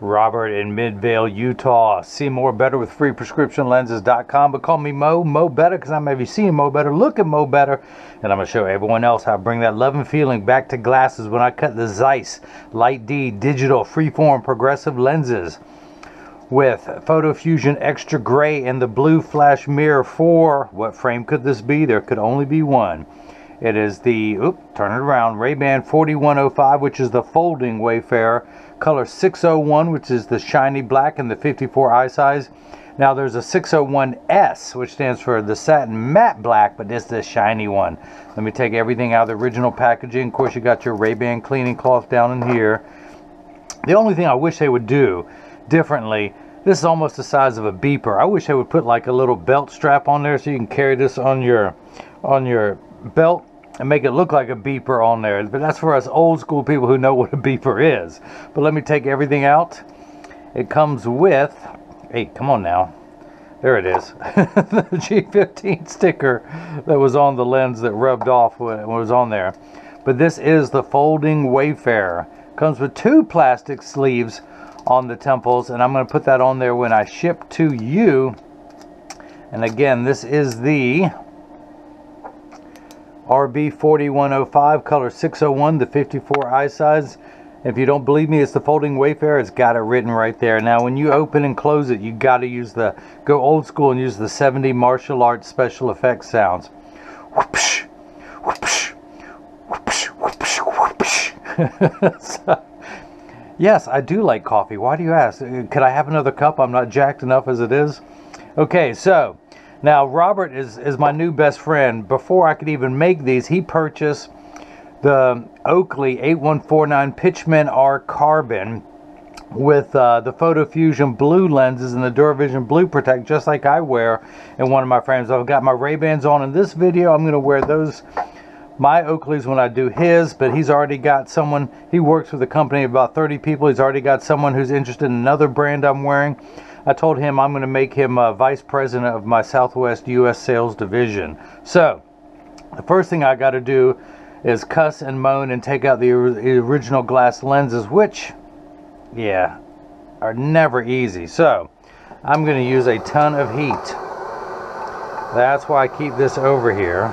Robert in Midvale, Utah. See more better with freeprescriptionlenses.com. But call me Mo, Mo Better, because I'm maybe seeing Mo Better, look at Mo Better, and I'm going to show everyone else how to bring that love and feeling back to glasses when I cut the Zeiss Light D digital freeform progressive lenses with Photo Fusion Extra Gray and the Blue Flash Mirror 4. What frame could this be? There could only be one. It is the, oop, turn it around, Ray-Ban 4105, which is the folding Wayfarer color 601, which is the shiny black and the 54 eye size. Now there's a 601S, which stands for the satin matte black, but this is the shiny one. Let me take everything out of the original packaging. Of course, you got your Ray-Ban cleaning cloth down in here. The only thing I wish they would do differently, this is almost the size of a beeper. I wish they would put like a little belt strap on there so you can carry this on your on your belt and make it look like a beeper on there. But that's for us old school people who know what a beeper is. But let me take everything out. It comes with, hey, come on now. There it is. the G15 sticker that was on the lens that rubbed off when it was on there. But this is the folding Wayfarer. Comes with two plastic sleeves on the temples and I'm going to put that on there when I ship to you. And again, this is the RB4105, color 601, the 54 eye size. If you don't believe me, it's the folding Wayfarer. It's got it written right there. Now, when you open and close it, you got to use the, go old school and use the 70 martial arts special effects sounds. Whoopsh, whoopsh, whoopsh, whoopsh, whoopsh. so, yes, I do like coffee. Why do you ask? Uh, could I have another cup? I'm not jacked enough as it is. Okay, so now, Robert is, is my new best friend. Before I could even make these, he purchased the Oakley 8149 Pitchman R Carbon with uh, the Photo Fusion blue lenses and the DuraVision Blue Protect, just like I wear in one of my frames. I've got my Ray-Bans on in this video. I'm going to wear those, my Oakleys when I do his, but he's already got someone, he works with a company of about 30 people. He's already got someone who's interested in another brand I'm wearing. I told him I'm going to make him uh, vice president of my Southwest U.S. sales division. So, the first thing I got to do is cuss and moan and take out the original glass lenses, which, yeah, are never easy. So, I'm going to use a ton of heat. That's why I keep this over here.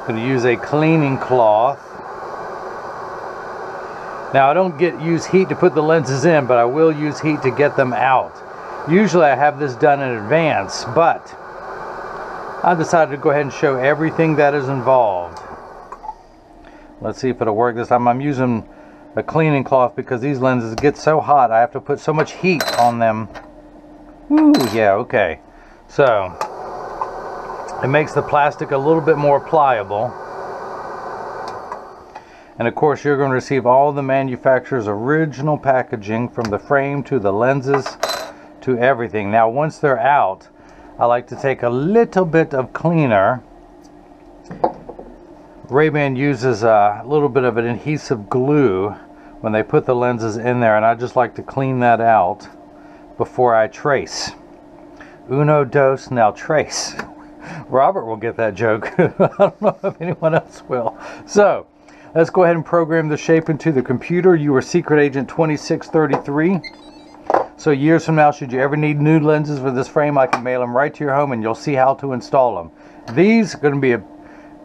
I'm going to use a cleaning cloth now I don't get use heat to put the lenses in, but I will use heat to get them out. Usually I have this done in advance, but I decided to go ahead and show everything that is involved. Let's see if it'll work this time. I'm using a cleaning cloth because these lenses get so hot I have to put so much heat on them. Woo, yeah, okay. So, it makes the plastic a little bit more pliable. And of course, you're going to receive all the manufacturer's original packaging from the frame to the lenses to everything. Now, once they're out, I like to take a little bit of cleaner. Ray-Ban uses a little bit of an adhesive glue when they put the lenses in there, and I just like to clean that out before I trace. Uno, dos, now trace. Robert will get that joke. I don't know if anyone else will. So, Let's go ahead and program the shape into the computer. You are Secret Agent 2633. So years from now, should you ever need new lenses for this frame, I can mail them right to your home and you'll see how to install them. These are going to be a,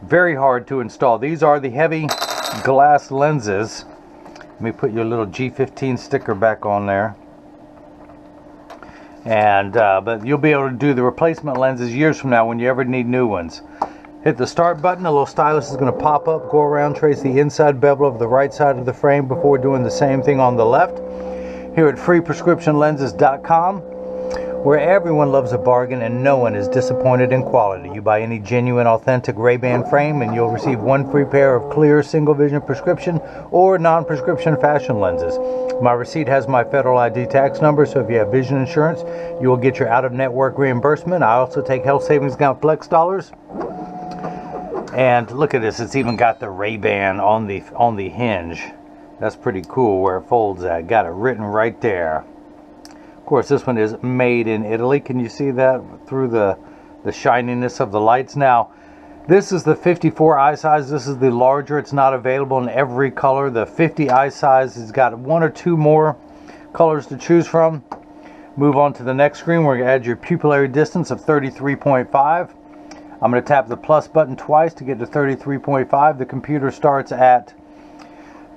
very hard to install. These are the heavy glass lenses. Let me put your little G15 sticker back on there. And uh, But you'll be able to do the replacement lenses years from now when you ever need new ones. Hit the start button, a little stylus is going to pop up, go around, trace the inside bevel of the right side of the frame before doing the same thing on the left. Here at freeprescriptionlenses.com, where everyone loves a bargain and no one is disappointed in quality. You buy any genuine, authentic Ray-Ban frame and you'll receive one free pair of clear single vision prescription or non-prescription fashion lenses. My receipt has my federal ID tax number, so if you have vision insurance, you will get your out-of-network reimbursement. I also take health savings account flex dollars. And look at this, it's even got the Ray-Ban on the on the hinge. That's pretty cool where it folds at. Got it written right there. Of course, this one is made in Italy. Can you see that through the, the shininess of the lights? Now, This is the 54 eye size. This is the larger. It's not available in every color. The 50 eye size has got one or two more colors to choose from. Move on to the next screen. We're going to add your pupillary distance of 33.5. I'm going to tap the plus button twice to get to 33.5. The computer starts at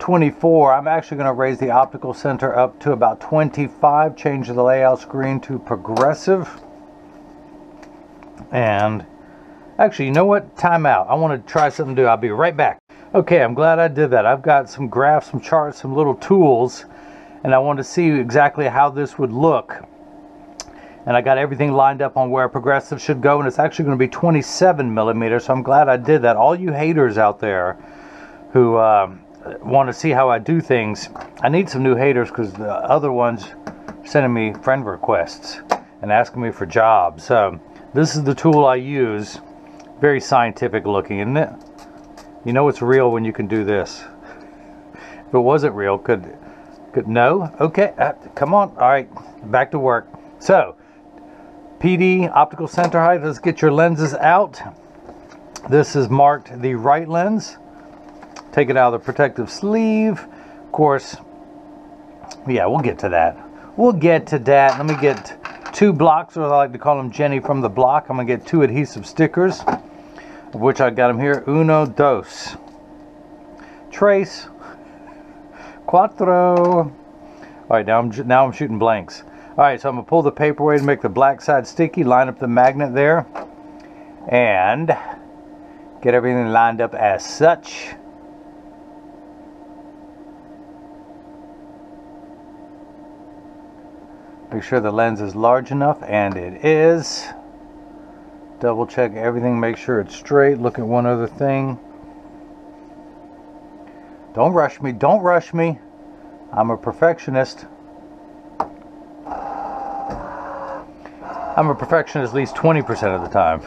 24. I'm actually going to raise the optical center up to about 25. Change the layout screen to progressive. And actually, you know what? Time out. I want to try something new. I'll be right back. Okay, I'm glad I did that. I've got some graphs, some charts, some little tools and I want to see exactly how this would look. And I got everything lined up on where a progressive should go, and it's actually going to be 27 millimeters, so I'm glad I did that. All you haters out there who uh, want to see how I do things, I need some new haters because the other ones sending me friend requests and asking me for jobs. So this is the tool I use. Very scientific looking, isn't it? You know it's real when you can do this. If it wasn't real, could Good. No? Okay. Uh, come on. All right. Back to work. So, PD optical center height. Let's get your lenses out. This is marked the right lens. Take it out of the protective sleeve. Of course, yeah, we'll get to that. We'll get to that. Let me get two blocks, or I like to call them Jenny from the block. I'm going to get two adhesive stickers, of which I got them here. Uno, dos. Trace Cuatro. All right, now I'm, now I'm shooting blanks. All right, so I'm gonna pull the paperweight and make the black side sticky, line up the magnet there, and get everything lined up as such. Make sure the lens is large enough, and it is. Double check everything, make sure it's straight. Look at one other thing. Don't rush me. Don't rush me. I'm a perfectionist. I'm a perfectionist at least 20% of the time.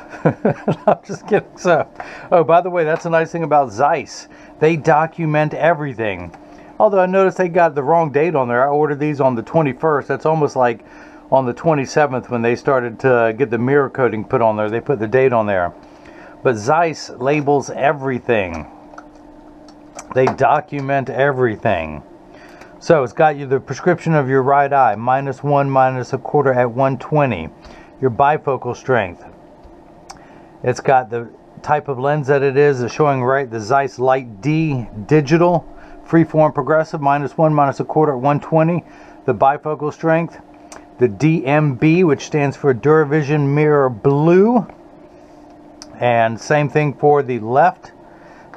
I'm just kidding. So, oh, by the way, that's a nice thing about Zeiss. They document everything. Although I noticed they got the wrong date on there. I ordered these on the 21st. That's almost like on the 27th when they started to get the mirror coating put on there. They put the date on there. But Zeiss labels everything. They document everything. So it's got you the prescription of your right eye, minus one, minus a quarter at 120. Your bifocal strength. It's got the type of lens that it is, is showing right, the Zeiss Light D digital, freeform progressive, minus one, minus a quarter at 120. The bifocal strength. The DMB, which stands for Duravision Mirror Blue. And same thing for the left.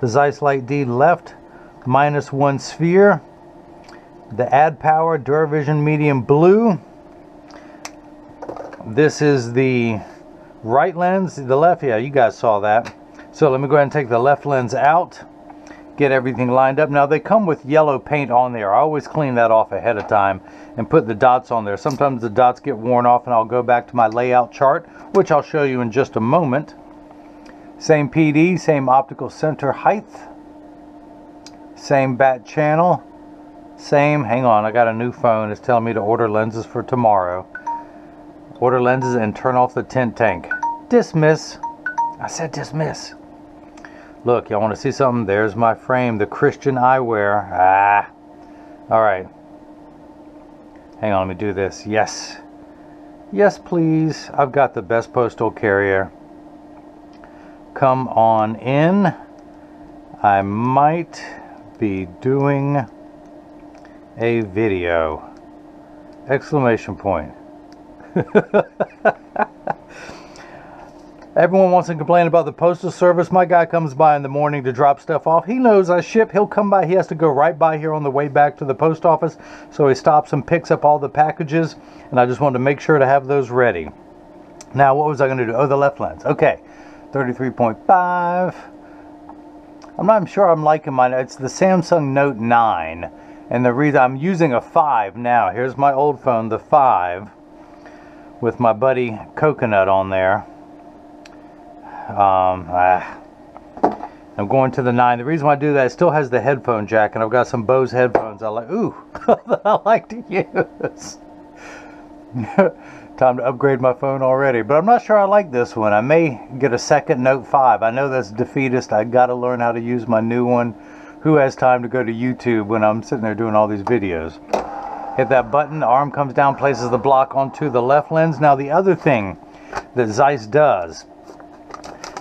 The Zeiss Light D left minus one sphere. The add power Duravision medium blue. This is the right lens, the left, yeah, you guys saw that. So let me go ahead and take the left lens out, get everything lined up. Now they come with yellow paint on there. I always clean that off ahead of time and put the dots on there. Sometimes the dots get worn off and I'll go back to my layout chart, which I'll show you in just a moment. Same PD, same optical center height. Same bat channel. Same, hang on, I got a new phone. It's telling me to order lenses for tomorrow. Order lenses and turn off the tint tank. Dismiss. I said dismiss. Look, y'all want to see something? There's my frame, the Christian eyewear. Ah. All right. Hang on, let me do this. Yes. Yes, please. I've got the best postal carrier. Come on in. I might be doing a video. Exclamation point. Everyone wants to complain about the postal service. My guy comes by in the morning to drop stuff off. He knows I ship. He'll come by. He has to go right by here on the way back to the post office. So he stops and picks up all the packages. And I just wanted to make sure to have those ready. Now, what was I going to do? Oh, the left lens. Okay. 33.5. I'm not sure I'm liking mine. It's the Samsung Note 9. And the reason I'm using a 5 now. Here's my old phone, the 5. With my buddy Coconut on there. Um, ah. I'm going to the 9. The reason why I do that, it still has the headphone jack. And I've got some Bose headphones I like. Ooh, that I like to use. Time to upgrade my phone already. But I'm not sure I like this one. I may get a second Note 5. I know that's defeatist. I got to learn how to use my new one. Who has time to go to YouTube when I'm sitting there doing all these videos? Hit that button, the arm comes down, places the block onto the left lens. Now the other thing that Zeiss does,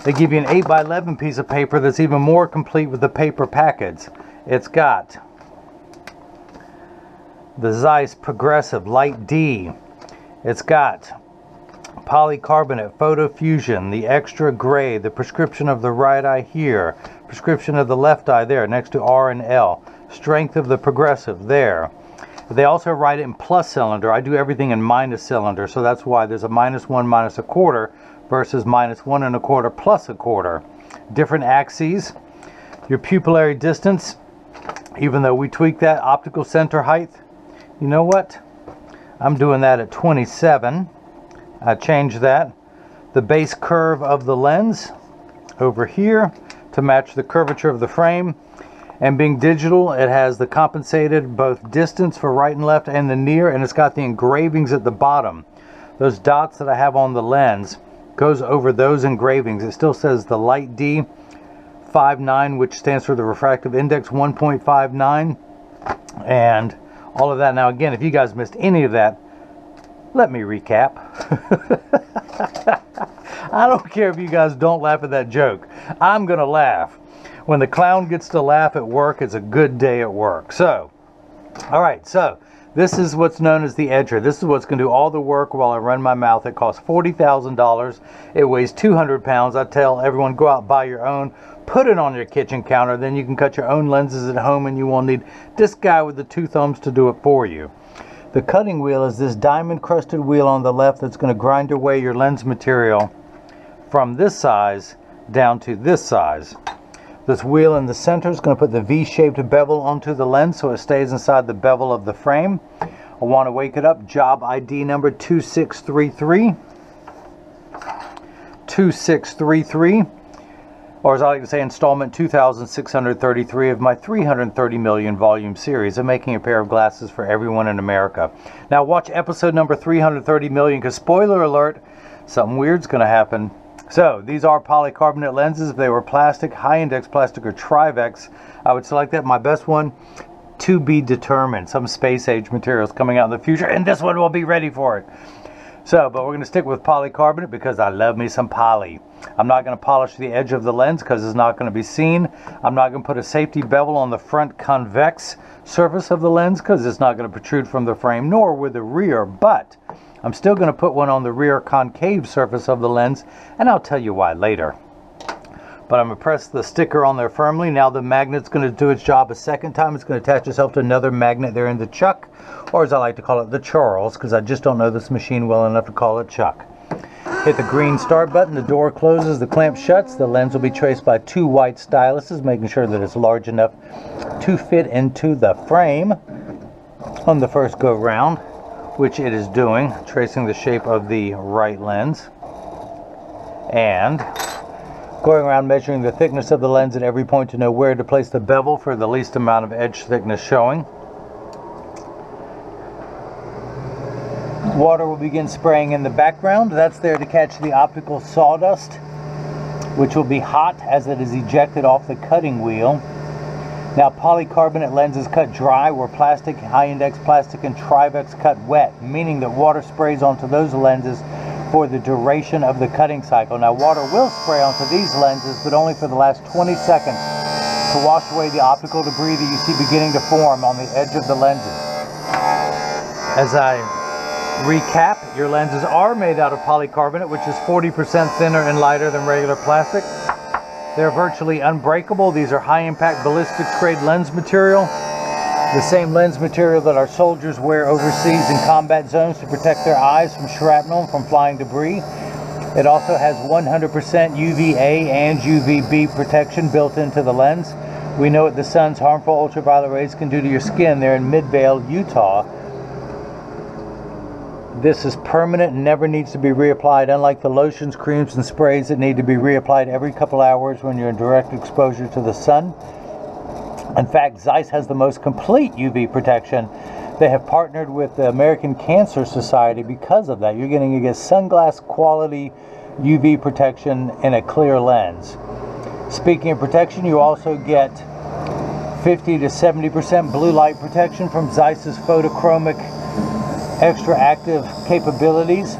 they give you an 8 by 11 piece of paper that's even more complete with the paper package. It's got the Zeiss Progressive Light D. It's got polycarbonate photo fusion, the extra gray, the prescription of the right eye here, prescription of the left eye there next to R and L, strength of the progressive there. They also write it in plus cylinder. I do everything in minus cylinder, so that's why there's a minus one minus a quarter versus minus one and a quarter plus a quarter. Different axes. Your pupillary distance, even though we tweak that optical center height, you know what? I'm doing that at 27. I change that. The base curve of the lens over here to match the curvature of the frame. And being digital, it has the compensated both distance for right and left and the near, and it's got the engravings at the bottom. Those dots that I have on the lens goes over those engravings. It still says the light D 59, which stands for the refractive index 1.59, and all of that. Now, again, if you guys missed any of that, let me recap. I don't care if you guys don't laugh at that joke. I'm going to laugh. When the clown gets to laugh at work, it's a good day at work. So, all right, so this is what's known as the edger. This is what's going to do all the work while I run my mouth. It costs $40,000. It weighs 200 pounds. I tell everyone, go out, buy your own, put it on your kitchen counter. Then you can cut your own lenses at home and you won't need this guy with the two thumbs to do it for you. The cutting wheel is this diamond crusted wheel on the left that's going to grind away your lens material from this size down to this size. This wheel in the center is going to put the V-shaped bevel onto the lens so it stays inside the bevel of the frame. I want to wake it up. Job ID number 2633. 2633 or as I like to say, installment 2633 of my 330 million volume series of making a pair of glasses for everyone in America. Now watch episode number 330 million because spoiler alert, something weird's going to happen. So these are polycarbonate lenses. If they were plastic, high index plastic or Trivex, I would select that. My best one to be determined. Some space age materials coming out in the future and this one will be ready for it. So, but we're going to stick with polycarbonate because I love me some poly. I'm not going to polish the edge of the lens because it's not going to be seen. I'm not going to put a safety bevel on the front convex surface of the lens because it's not going to protrude from the frame, nor with the rear, but I'm still going to put one on the rear concave surface of the lens, and I'll tell you why later. But I'm going to press the sticker on there firmly. Now the magnet's going to do its job a second time. It's going to attach itself to another magnet there in the chuck, or as I like to call it, the Charles, because I just don't know this machine well enough to call it chuck. Hit the green start button, the door closes, the clamp shuts. The lens will be traced by two white styluses, making sure that it's large enough to fit into the frame on the first go round, which it is doing, tracing the shape of the right lens. And going around measuring the thickness of the lens at every point to know where to place the bevel for the least amount of edge thickness showing. Water will begin spraying in the background. That's there to catch the optical sawdust, which will be hot as it is ejected off the cutting wheel. Now, polycarbonate lenses cut dry where plastic, high index plastic, and Trivex cut wet, meaning that water sprays onto those lenses for the duration of the cutting cycle. Now, water will spray onto these lenses, but only for the last 20 seconds to wash away the optical debris that you see beginning to form on the edge of the lenses. As I Recap, your lenses are made out of polycarbonate, which is 40% thinner and lighter than regular plastic. They're virtually unbreakable. These are high impact ballistic grade lens material. The same lens material that our soldiers wear overseas in combat zones to protect their eyes from shrapnel and from flying debris. It also has 100% UVA and UVB protection built into the lens. We know what the sun's harmful ultraviolet rays can do to your skin They're in Midvale, Utah. This is permanent and never needs to be reapplied, unlike the lotions, creams, and sprays that need to be reapplied every couple hours when you're in direct exposure to the sun. In fact, Zeiss has the most complete UV protection They have partnered with the American Cancer Society because of that. You're getting to get sunglass quality UV protection in a clear lens. Speaking of protection, you also get 50 to 70% blue light protection from Zeiss's photochromic extra active capabilities.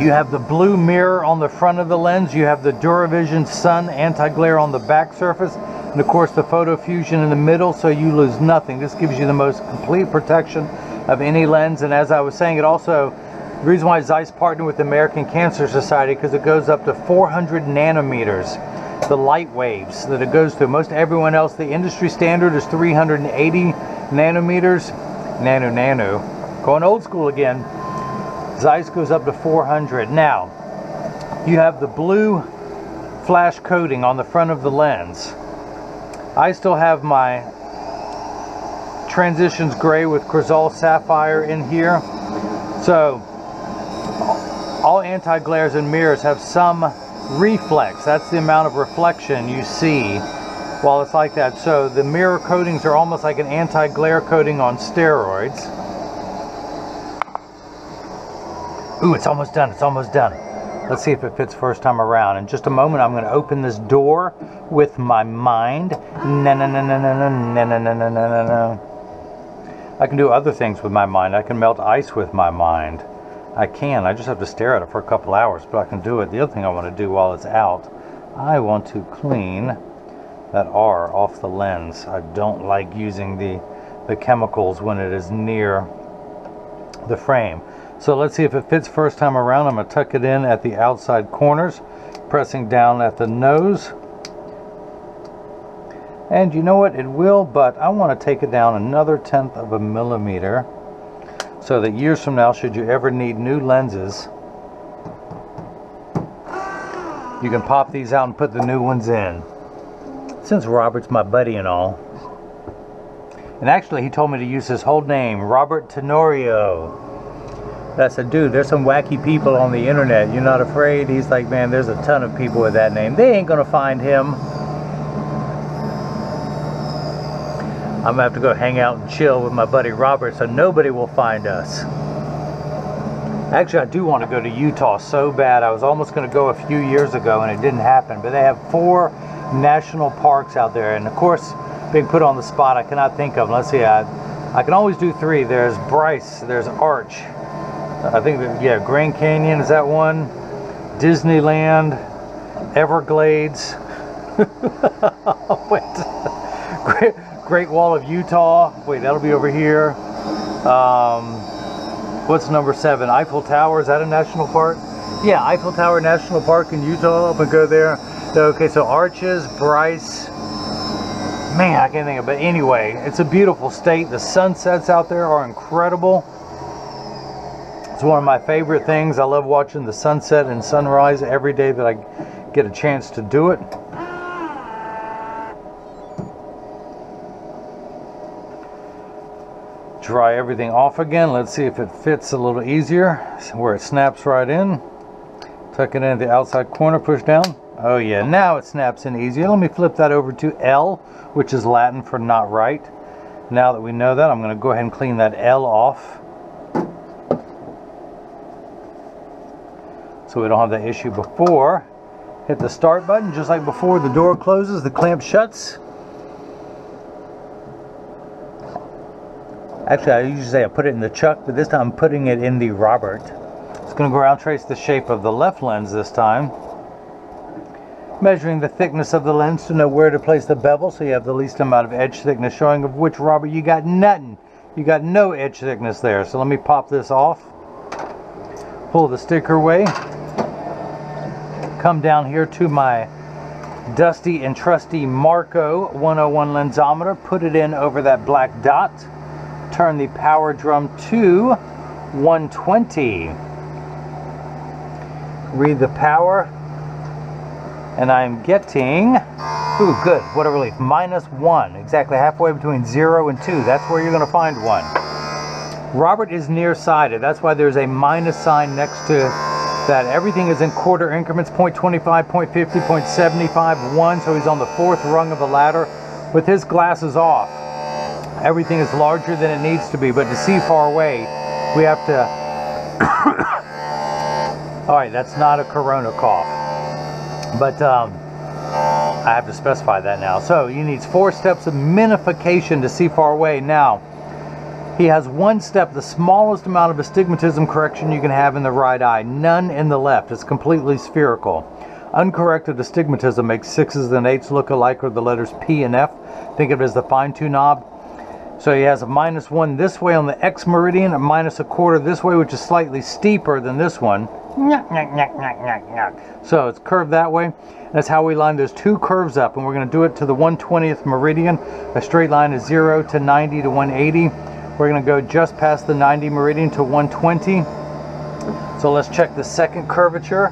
You have the blue mirror on the front of the lens. You have the DuraVision Sun anti-glare on the back surface. And of course the Photo Fusion in the middle, so you lose nothing. This gives you the most complete protection of any lens. And as I was saying, it also, the reason why Zeiss partnered with the American Cancer Society, because it goes up to 400 nanometers the light waves that it goes through. Most everyone else, the industry standard is 380 nanometers. Nano, nano. Going old school again. Zeiss goes up to 400. Now, you have the blue flash coating on the front of the lens. I still have my transitions gray with Crizal sapphire in here. So, all anti-glares and mirrors have some reflex. That's the amount of reflection you see while it's like that. So the mirror coatings are almost like an anti-glare coating on steroids. Ooh, it's almost done. It's almost done. Let's see if it fits first time around. In just a moment, I'm going to open this door with my mind. No, no, no, no, no, no, no, no, no, no, no. I can do other things with my mind. I can melt ice with my mind. I can. I just have to stare at it for a couple hours, but I can do it. The other thing I want to do while it's out, I want to clean that R off the lens. I don't like using the, the chemicals when it is near the frame. So let's see if it fits first time around. I'm to tuck it in at the outside corners, pressing down at the nose. And you know what? It will, but I want to take it down another tenth of a millimeter so that years from now, should you ever need new lenses, you can pop these out and put the new ones in. Since Robert's my buddy and all. And actually, he told me to use his whole name, Robert Tenorio. That's a dude, there's some wacky people on the internet. You're not afraid? He's like, man, there's a ton of people with that name. They ain't gonna find him. I'm gonna have to go hang out and chill with my buddy Robert so nobody will find us. Actually, I do want to go to Utah so bad. I was almost going to go a few years ago and it didn't happen. But they have four national parks out there. And of course, being put on the spot, I cannot think of. Let's see, I, I can always do three. There's Bryce, there's Arch. I think, that, yeah, Grand Canyon is that one. Disneyland, Everglades. Wait. Great Wall of Utah. Wait, that'll be over here. Um, what's number seven? Eiffel Tower. Is that a national park? Yeah, Eiffel Tower National Park in Utah. I'm gonna go there. Okay, so Arches, Bryce. Man, I can't think of it. But anyway, it's a beautiful state. The sunsets out there are incredible. It's one of my favorite things. I love watching the sunset and sunrise every day that I get a chance to do it. dry everything off again. Let's see if it fits a little easier where it snaps right in. Tuck it in the outside corner, push down. Oh yeah, now it snaps in easier. Let me flip that over to L, which is Latin for not right. Now that we know that, I'm going to go ahead and clean that L off. So we don't have that issue before. Hit the start button, just like before the door closes, the clamp shuts. Actually, I usually say I put it in the Chuck, but this time I'm putting it in the Robert. It's going to go around trace the shape of the left lens this time. Measuring the thickness of the lens to know where to place the bevel so you have the least amount of edge thickness showing of which Robert you got nothing. You got no edge thickness there. So let me pop this off. Pull the sticker away. Come down here to my dusty and trusty Marco 101 lensometer. Put it in over that black dot turn the power drum to 120. Read the power, and I'm getting, ooh, good, what a relief, minus one, exactly halfway between zero and two. That's where you're gonna find one. Robert is nearsighted. That's why there's a minus sign next to that. Everything is in quarter increments, 0.25, 0.50, 0.75, 1, so he's on the fourth rung of the ladder with his glasses off. everything is larger than it needs to be. But to see far away, we have to... All right, that's not a corona cough. But um, I have to specify that now. So you need four steps of minification to see far away. Now, he has one step, the smallest amount of astigmatism correction you can have in the right eye. None in the left. It's completely spherical. Uncorrected astigmatism makes sixes and eights look alike or the letters P and F. Think of it as the fine tune knob. So he has a minus one this way on the X meridian, a minus a quarter this way, which is slightly steeper than this one. So it's curved that way. That's how we line those two curves up. And we're going to do it to the 120th meridian. A straight line is 0 to 90 to 180. We're going to go just past the 90 meridian to 120. So let's check the second curvature.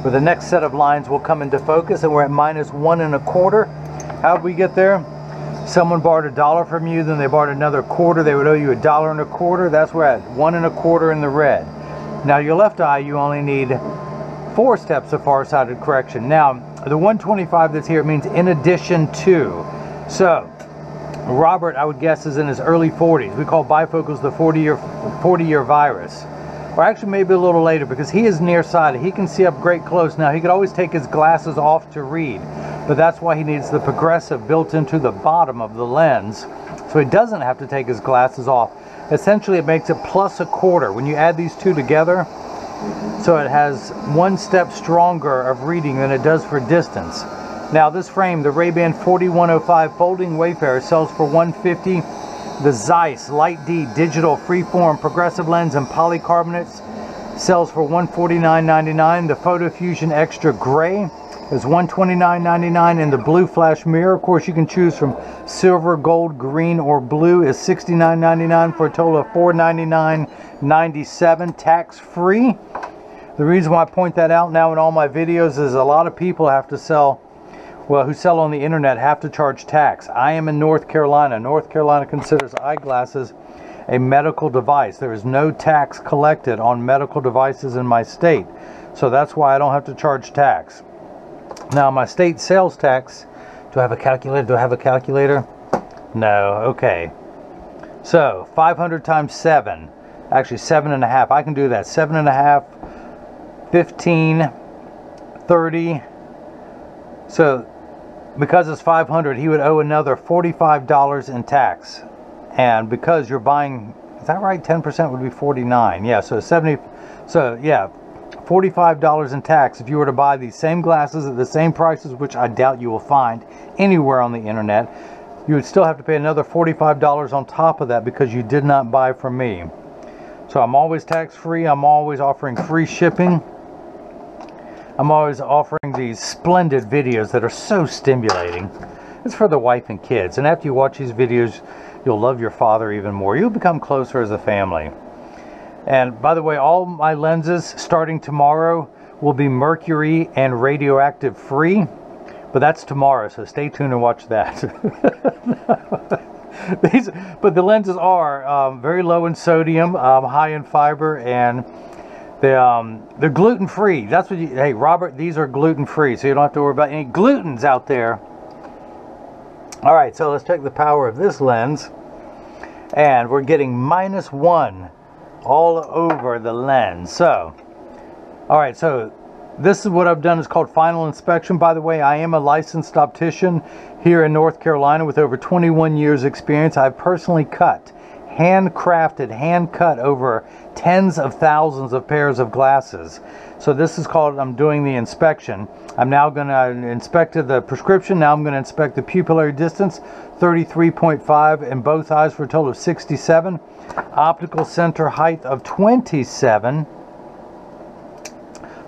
Where the next set of lines will come into focus and we're at minus one and a quarter. How'd we get there? Someone borrowed a dollar from you, then they borrowed another quarter, they would owe you a dollar and a quarter. That's where at one and a quarter in the red. Now your left eye, you only need four steps of far-sighted correction. Now, the 125 that's here means in addition to. So, Robert, I would guess, is in his early 40s. We call bifocals the 40-year 40-year virus. Or actually maybe a little later because he is nearsighted. He can see up great close. Now, he could always take his glasses off to read, but that's why he needs the progressive built into the bottom of the lens so he doesn't have to take his glasses off. Essentially, it makes it plus a quarter. When you add these two together, so it has one step stronger of reading than it does for distance. Now this frame, the Ray-Ban 4105 Folding Wayfarer sells for 150 The Zeiss Light D Digital Freeform Progressive Lens and Polycarbonates sells for 149.99. The Photo Fusion Extra Gray is 129.99 and the Blue Flash Mirror, of course you can choose from silver, gold, green, or blue is 69.99 for a total of 499.97 tax free. The reason why I point that out now in all my videos is a lot of people have to sell well, who sell on the internet have to charge tax. I am in North Carolina. North Carolina considers eyeglasses a medical device. There is no tax collected on medical devices in my state. So that's why I don't have to charge tax. Now, my state sales tax, do I have a calculator? Do I have a calculator? No, okay. So, 500 times 7, actually 7 and a half. I can do that. 7 and a half, 15, 30. So, because it's 500 he would owe another $45 in tax. And because you're buying is that right? 10% would be 49 yeah so 70 so yeah $45 in tax if you were to buy these same glasses at the same prices which I doubt you will find anywhere on the internet you would still have to pay another $45 on top of that because you did not buy from me. So I'm always tax free I'm always offering free shipping I'm always offering these splendid videos that are so stimulating. It's for the wife and kids. And after you watch these videos, you'll love your father even more. You'll become closer as a family. And by the way, all my lenses starting tomorrow will be mercury and radioactive free. But that's tomorrow, so stay tuned and watch that. These, but the lenses are um, very low in sodium, um, high in fiber, and they, um, they're gluten free. That's what you, hey, Robert, these are gluten free, so you don't have to worry about any glutens out there. All right, so let's check the power of this lens. And we're getting minus one all over the lens. So, all right, so this is what I've done is called final inspection. By the way, I am a licensed optician here in North Carolina with over 21 years experience. I've personally cut handcrafted, hand cut over tens of thousands of pairs of glasses. So this is called, I'm doing the inspection. I'm now going to inspect the prescription. Now I'm going to inspect the pupillary distance, 33.5 in both eyes for a total of 67. Optical center height of 27.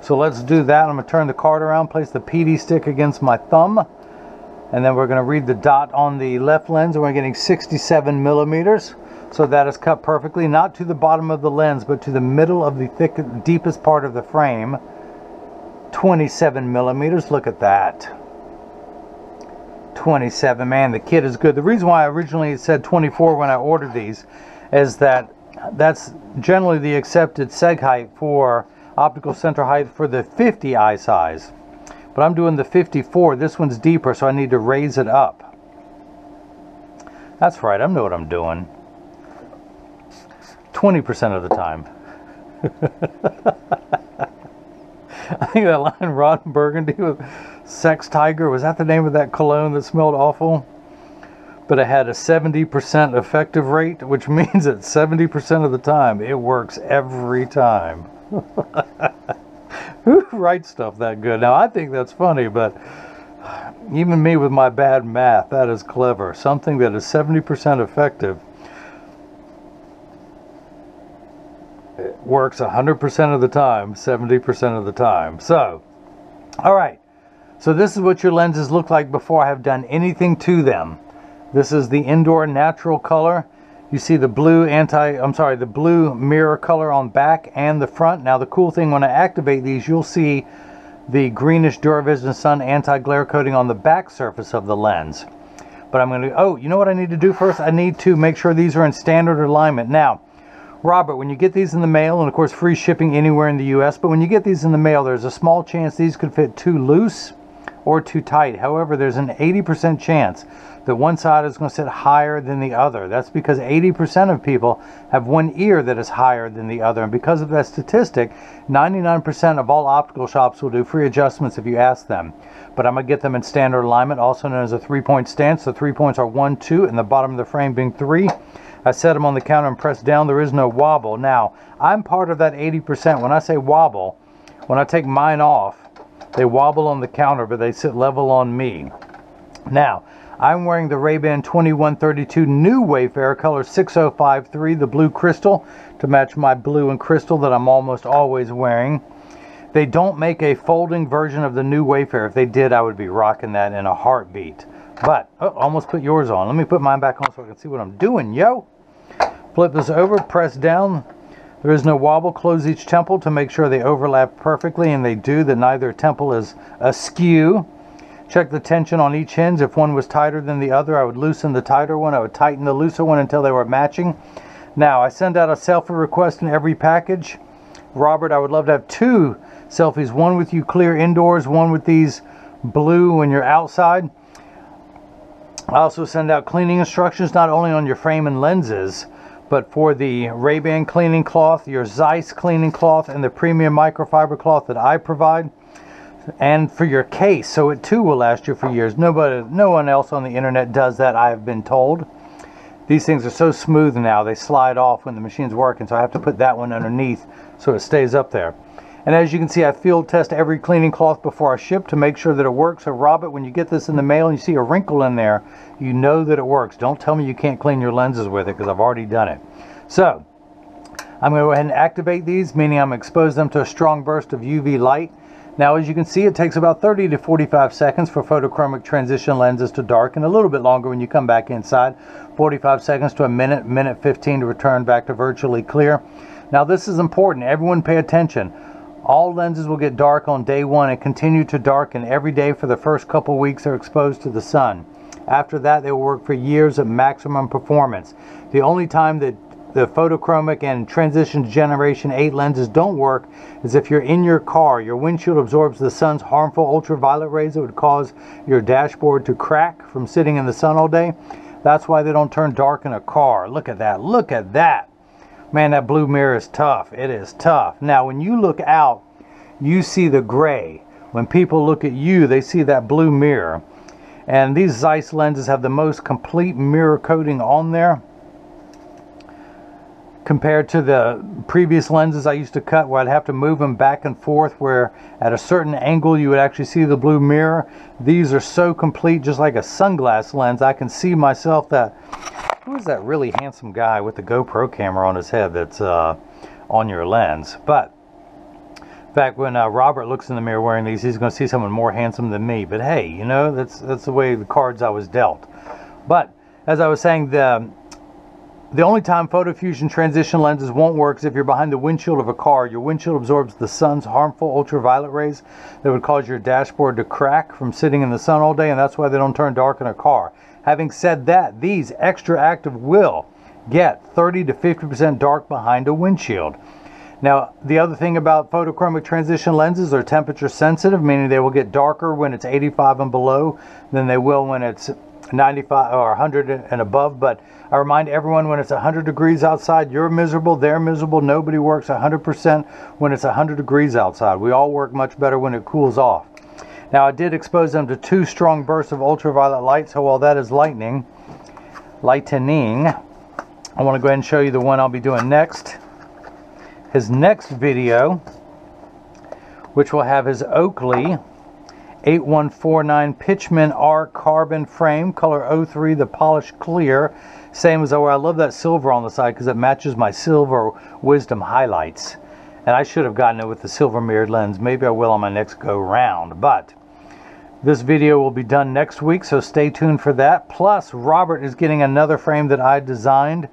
So let's do that. I'm going to turn the card around, place the PD stick against my thumb. And then we're going to read the dot on the left lens. We're getting 67 millimeters. So that is cut perfectly, not to the bottom of the lens, but to the middle of the thick, deepest part of the frame. 27 millimeters, look at that. 27, man, the kit is good. The reason why I originally said 24 when I ordered these is that that's generally the accepted seg height for optical center height for the 50 eye size. But I'm doing the 54. This one's deeper, so I need to raise it up. That's right, I know what I'm doing. 20% of the time. I think that line Ron Burgundy with Sex Tiger, was that the name of that cologne that smelled awful? But it had a 70% effective rate, which means that 70% of the time it works every time. Who writes stuff that good? Now, I think that's funny, but even me with my bad math, that is clever. Something that is 70% effective works 100% of the time, 70% of the time. So, all right. So this is what your lenses look like before I have done anything to them. This is the indoor natural color. You see the blue anti, I'm sorry, the blue mirror color on back and the front. Now the cool thing when I activate these, you'll see the greenish DuraVision Sun anti-glare coating on the back surface of the lens. But I'm going to, oh, you know what I need to do first? I need to make sure these are in standard alignment. Now, Robert, when you get these in the mail, and of course free shipping anywhere in the US, but when you get these in the mail, there's a small chance these could fit too loose or too tight. However, there's an 80% chance that one side is going to sit higher than the other. That's because 80% of people have one ear that is higher than the other. And because of that statistic, 99% of all optical shops will do free adjustments if you ask them. But I'm going to get them in standard alignment, also known as a three-point stance. The three points are one, two, and the bottom of the frame being three. I set them on the counter and press down. There is no wobble. Now, I'm part of that 80%. When I say wobble, when I take mine off, they wobble on the counter, but they sit level on me. Now, I'm wearing the Ray-Ban 2132 new Wayfarer color 6053, the blue crystal, to match my blue and crystal that I'm almost always wearing. They don't make a folding version of the new Wayfarer. If they did, I would be rocking that in a heartbeat. But, oh, almost put yours on. Let me put mine back on so I can see what I'm doing, yo. Flip this over, press down, there is no wobble. Close each temple to make sure they overlap perfectly, and they do, that neither temple is askew. Check the tension on each hinge. If one was tighter than the other, I would loosen the tighter one. I would tighten the looser one until they were matching. Now, I send out a selfie request in every package. Robert, I would love to have two selfies, one with you clear indoors, one with these blue when you're outside. I also send out cleaning instructions, not only on your frame and lenses, but for the Ray-Ban cleaning cloth, your Zeiss cleaning cloth, and the premium microfiber cloth that I provide, and for your case, so it too will last you for years. Nobody, no one else on the internet does that, I have been told. These things are so smooth now, they slide off when the machine's working, so I have to put that one underneath so it stays up there. And as you can see, I field test every cleaning cloth before I ship to make sure that it works. So Robert, when you get this in the mail and you see a wrinkle in there, you know that it works. Don't tell me you can't clean your lenses with it because I've already done it. So I'm going to go ahead and activate these, meaning I'm expose them to a strong burst of UV light. Now, as you can see, it takes about 30 to 45 seconds for photochromic transition lenses to darken, a little bit longer when you come back inside. 45 seconds to a minute, minute 15 to return back to virtually clear. Now, this is important. Everyone pay attention. All lenses will get dark on day one and continue to darken every day for the first couple weeks they're exposed to the sun. After that, they will work for years at maximum performance. The only time that the photochromic and transition generation 8 lenses don't work is if you're in your car. Your windshield absorbs the sun's harmful ultraviolet rays that would cause your dashboard to crack from sitting in the sun all day. That's why they don't turn dark in a car. Look at that. Look at that. Man, that blue mirror is tough. It is tough. Now, when you look out, you see the gray. When people look at you, they see that blue mirror. And these Zeiss lenses have the most complete mirror coating on there compared to the previous lenses I used to cut where I'd have to move them back and forth where at a certain angle you would actually see the blue mirror. These are so complete just like a sunglass lens. I can see myself that, who is that really handsome guy with the GoPro camera on his head that's uh, on your lens? But in fact, when uh, Robert looks in the mirror wearing these, he's going to see someone more handsome than me. But hey, you know, that's that's the way the cards I was dealt. But as I was saying, the the only time photo fusion transition lenses won't work is if you're behind the windshield of a car. Your windshield absorbs the sun's harmful ultraviolet rays that would cause your dashboard to crack from sitting in the sun all day, and that's why they don't turn dark in a car. Having said that, these extra active will get 30 to 50% dark behind a windshield. Now, the other thing about photochromic transition lenses are temperature sensitive, meaning they will get darker when it's 85 and below than they will when it's 95 or 100 and above. But I remind everyone when it's 100 degrees outside, you're miserable, they're miserable. Nobody works 100% when it's 100 degrees outside. We all work much better when it cools off. Now I did expose them to two strong bursts of ultraviolet light, so while that is lightning, lightening, I want to go ahead and show you the one I'll be doing next. His next video, which will have his Oakley 8149 Pitchman R carbon frame, color 03, the polished clear. Same as. I love that silver on the side because it matches my silver wisdom highlights. And I should have gotten it with the silver mirrored lens. Maybe I will on my next go round. But this video will be done next week, so stay tuned for that. Plus, Robert is getting another frame that I designed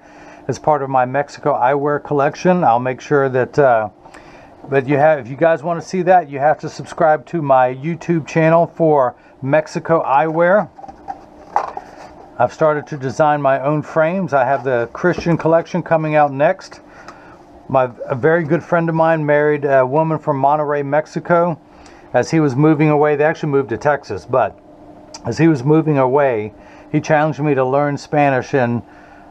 as part of my Mexico eyewear collection. I'll make sure that... Uh, but you have if you guys want to see that you have to subscribe to my youtube channel for mexico eyewear i've started to design my own frames i have the christian collection coming out next my a very good friend of mine married a woman from monterrey mexico as he was moving away they actually moved to texas but as he was moving away he challenged me to learn spanish and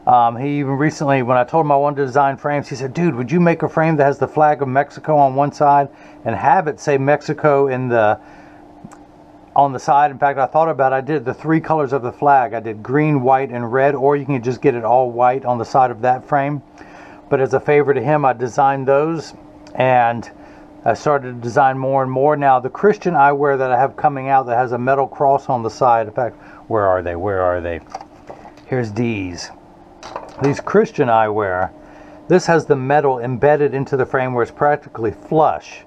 um, he even recently, when I told him I wanted to design frames, he said, dude, would you make a frame that has the flag of Mexico on one side and have it say Mexico in the on the side. In fact, I thought about it. I did the three colors of the flag. I did green, white, and red, or you can just get it all white on the side of that frame. But as a favor to him, I designed those and I started to design more and more. Now, the Christian eyewear that I have coming out that has a metal cross on the side. In fact, where are they? Where are they? Here's these these Christian eyewear, this has the metal embedded into the frame where it's practically flush.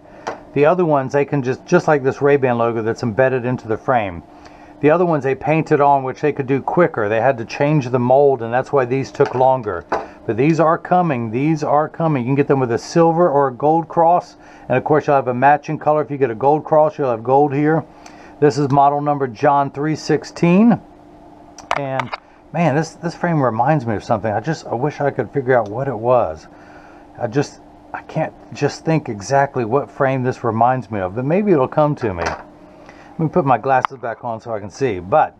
The other ones, they can just, just like this Ray-Ban logo that's embedded into the frame. The other ones they painted on, which they could do quicker. They had to change the mold, and that's why these took longer. But these are coming. These are coming. You can get them with a silver or a gold cross. And of course, you'll have a matching color. If you get a gold cross, you'll have gold here. This is model number John 316. And Man, this, this frame reminds me of something. I just, I wish I could figure out what it was. I just, I can't just think exactly what frame this reminds me of, but maybe it'll come to me. Let me put my glasses back on so I can see. But,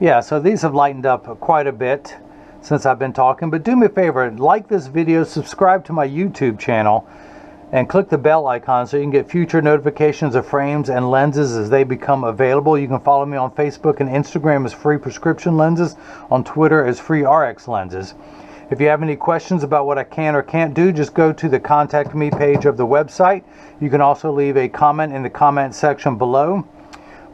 yeah, so these have lightened up quite a bit since I've been talking. But do me a favor, like this video, subscribe to my YouTube channel, and click the bell icon so you can get future notifications of frames and lenses as they become available. You can follow me on Facebook and Instagram as Free Prescription Lenses, on Twitter as Free RX Lenses. If you have any questions about what I can or can't do, just go to the Contact Me page of the website. You can also leave a comment in the comment section below.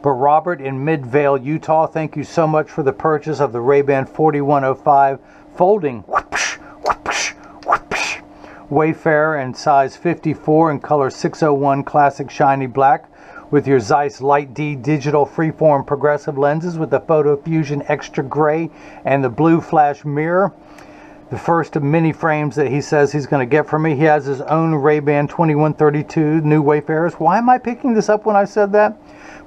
But Robert in Midvale, Utah, thank you so much for the purchase of the Ray-Ban 4105 folding Wayfarer in size 54 in color 601 classic shiny black with your Zeiss Light D digital freeform progressive lenses with the Photo Fusion extra gray and the blue flash mirror. The first of many frames that he says he's going to get from me. He has his own Ray-Ban 2132 new Wayfarers. Why am I picking this up when I said that?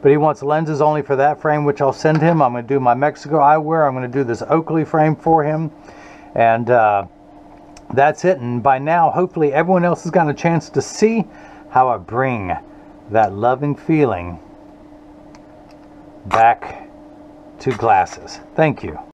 But he wants lenses only for that frame, which I'll send him. I'm going to do my Mexico eyewear. I'm going to do this Oakley frame for him. And, uh, that's it. And by now, hopefully, everyone else has gotten a chance to see how I bring that loving feeling back to glasses. Thank you.